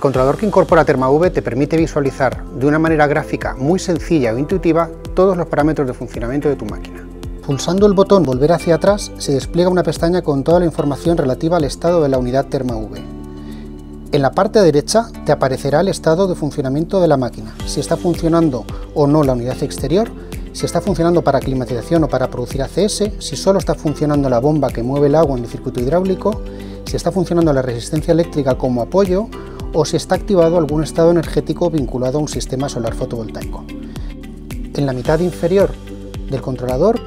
controlador que incorpora ThermaV te permite visualizar de una manera gráfica muy sencilla o intuitiva todos los parámetros de funcionamiento de tu máquina. Pulsando el botón Volver hacia atrás se despliega una pestaña con toda la información relativa al estado de la unidad ThermaV. En la parte derecha te aparecerá el estado de funcionamiento de la máquina, si está funcionando o no la unidad exterior, si está funcionando para climatización o para producir ACS, si solo está funcionando la bomba que mueve el agua en el circuito hidráulico, si está funcionando la resistencia eléctrica como apoyo o si está activado algún estado energético vinculado a un sistema solar fotovoltaico. En la mitad inferior del controlador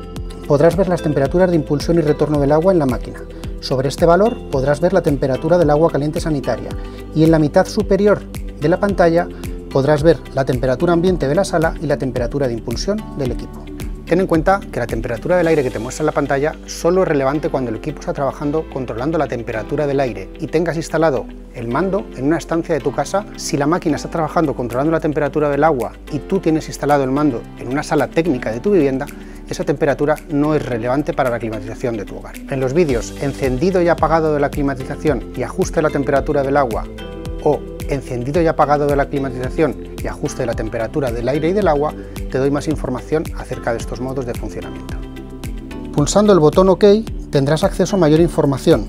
podrás ver las temperaturas de impulsión y retorno del agua en la máquina. Sobre este valor podrás ver la temperatura del agua caliente sanitaria y en la mitad superior de la pantalla podrás ver la temperatura ambiente de la sala y la temperatura de impulsión del equipo. Ten en cuenta que la temperatura del aire que te muestra en la pantalla solo es relevante cuando el equipo está trabajando controlando la temperatura del aire y tengas instalado el mando en una estancia de tu casa. Si la máquina está trabajando controlando la temperatura del agua y tú tienes instalado el mando en una sala técnica de tu vivienda, esa temperatura no es relevante para la climatización de tu hogar. En los vídeos encendido y apagado de la climatización y ajuste la temperatura del agua o encendido y apagado de la climatización y ajuste de la temperatura del aire y del agua, te doy más información acerca de estos modos de funcionamiento. Pulsando el botón OK tendrás acceso a mayor información.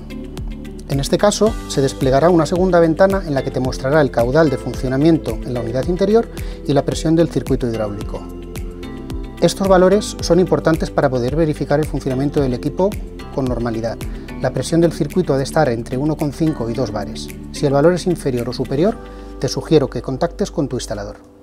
En este caso, se desplegará una segunda ventana en la que te mostrará el caudal de funcionamiento en la unidad interior y la presión del circuito hidráulico. Estos valores son importantes para poder verificar el funcionamiento del equipo con normalidad. La presión del circuito ha de estar entre 1,5 y 2 bares. Si el valor es inferior o superior, te sugiero que contactes con tu instalador.